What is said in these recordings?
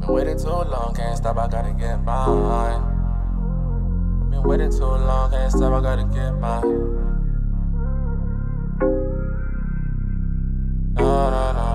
Been waiting too long, can't stop, I gotta get mine. Been waiting too long, can't stop, I gotta get mine. No, no.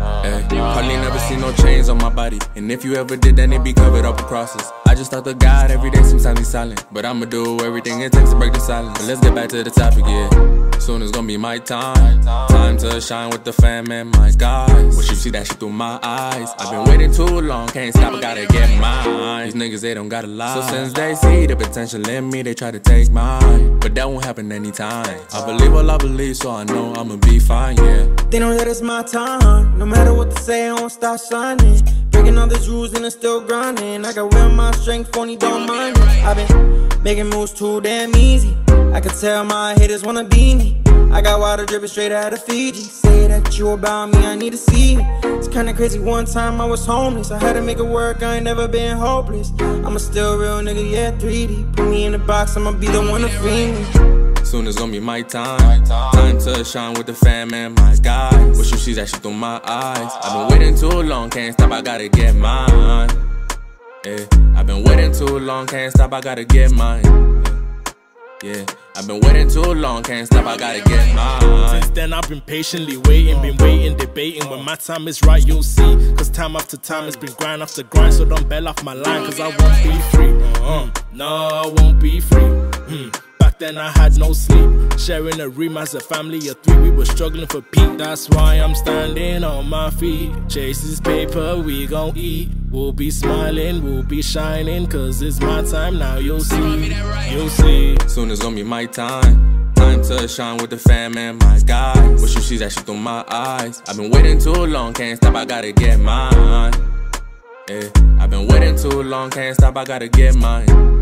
Ay, hardly never seen no chains on my body. And if you ever did, then it be covered up with crosses. I just talk to God every day, sometimes he's silent. But I'ma do everything it takes to break the silence. But let's get back to the topic, yeah. Soon it's gonna be my time. Time to shine with the fam and my guys. Wish you see that shit through my eyes. I've been waiting too long, can't stop, I gotta get mine. These niggas, they don't gotta lie. So since they see the potential in me, they try to take mine. But that won't happen anytime. I believe all I believe, so I know I'ma be fine, yeah. They know that it's my time. No matter what they say, I won't stop shining. Breaking all these rules and I'm still grinding. I got will my strength, phony don't mind it. I've been making moves too damn easy. I can tell my haters wanna be me. I got water dripping straight out of Fiji. Say that you about me, I need to see it. It's kinda crazy. One time I was homeless. I had to make it work, I ain't never been hopeless. I'm a still real nigga, yeah, 3D. Put me in the box, I'ma be the one to free me. Soon it's gonna be my time. Time to shine with the fam and my guys. Wish you see that shit through my eyes. I've been waiting too long, can't stop, I gotta get mine. Yeah, I've been waiting too long, can't stop, I gotta get mine. Yeah, I've been waiting too long, can't stop, I gotta get mine. Since then I've been patiently waiting, been waiting, debating. When my time is right, you'll see. Cause time after time it's been grind after grind. So don't bail off my line, cause I won't be free. Uh, no, I won't be free. Mm. Back then I had no sleep. Sharing a room as a family of three, we were struggling for peak. That's why I'm standing on my feet. Chase this paper, we gon' eat. We'll be smiling, we'll be shining, cause it's my time now. You'll see, you'll see. Soon it's gonna be my time. Time to shine with the fam and my guys. Wish you see that shit through my eyes. I've been waiting too long, can't stop, I gotta get mine. Yeah, I've been waiting too long, can't stop, I gotta get mine.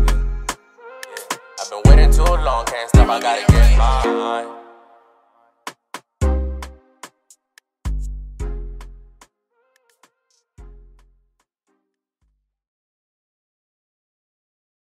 Waiting too long, can't stop, I gotta get mine.